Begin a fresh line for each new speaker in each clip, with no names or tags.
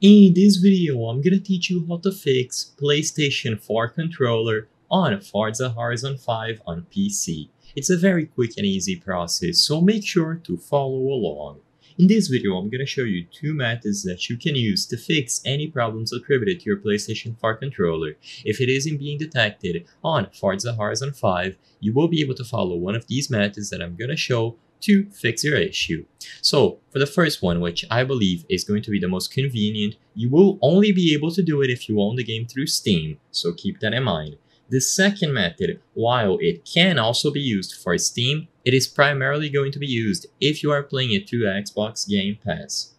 In this video, I'm gonna teach you how to fix PlayStation 4 controller on Forza Horizon 5 on PC. It's a very quick and easy process, so make sure to follow along. In this video, I'm gonna show you two methods that you can use to fix any problems attributed to your PlayStation 4 controller. If it isn't being detected on Forza Horizon 5, you will be able to follow one of these methods that I'm gonna show to fix your issue. So for the first one, which I believe is going to be the most convenient, you will only be able to do it if you own the game through Steam, so keep that in mind. The second method, while it can also be used for Steam, it is primarily going to be used if you are playing it through Xbox Game Pass.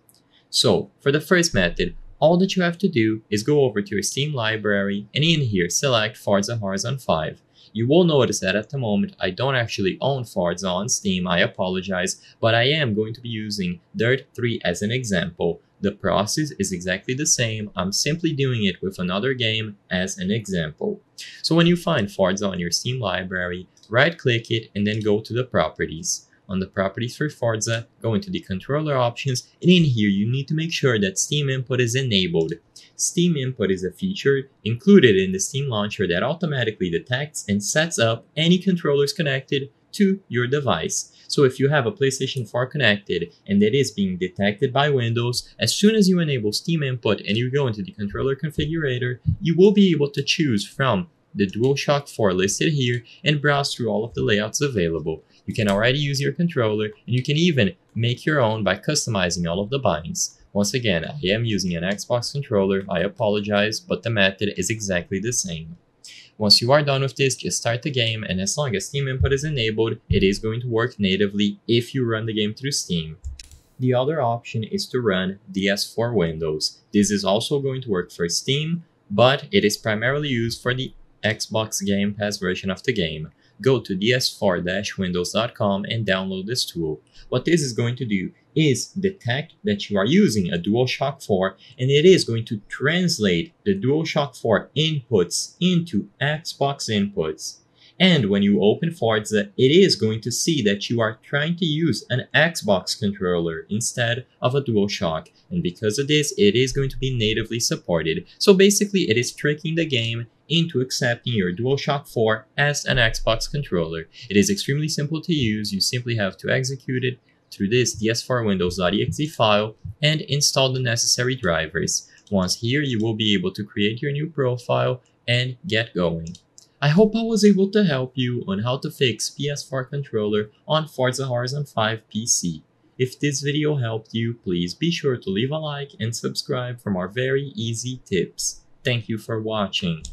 So for the first method, all that you have to do is go over to your Steam library and in here select Forza Horizon 5. You will notice that at the moment I don't actually own Forza on Steam, I apologize, but I am going to be using Dirt 3 as an example. The process is exactly the same, I'm simply doing it with another game as an example. So when you find Forza on your Steam library, right click it and then go to the properties. On the properties for Forza, go into the controller options and in here you need to make sure that Steam input is enabled. Steam Input is a feature included in the Steam launcher that automatically detects and sets up any controllers connected to your device. So if you have a PlayStation 4 connected and it is being detected by Windows, as soon as you enable Steam Input and you go into the controller configurator, you will be able to choose from the DualShock 4 listed here and browse through all of the layouts available. You can already use your controller and you can even make your own by customizing all of the bindings. Once again, I am using an Xbox controller, I apologize, but the method is exactly the same. Once you are done with this, just start the game, and as long as Steam input is enabled, it is going to work natively if you run the game through Steam. The other option is to run DS4 Windows. This is also going to work for Steam, but it is primarily used for the Xbox Game Pass version of the game go to ds4-windows.com and download this tool. What this is going to do is detect that you are using a DualShock 4 and it is going to translate the DualShock 4 inputs into Xbox inputs. And when you open Forza, it is going to see that you are trying to use an Xbox controller instead of a DualShock. And because of this, it is going to be natively supported. So basically, it is tricking the game into accepting your DualShock 4 as an Xbox controller. It is extremely simple to use. You simply have to execute it through this ds4windows.exe file and install the necessary drivers. Once here, you will be able to create your new profile and get going. I hope I was able to help you on how to fix PS4 controller on Forza Horizon 5 PC. If this video helped you, please be sure to leave a like and subscribe for more very easy tips. Thank you for watching.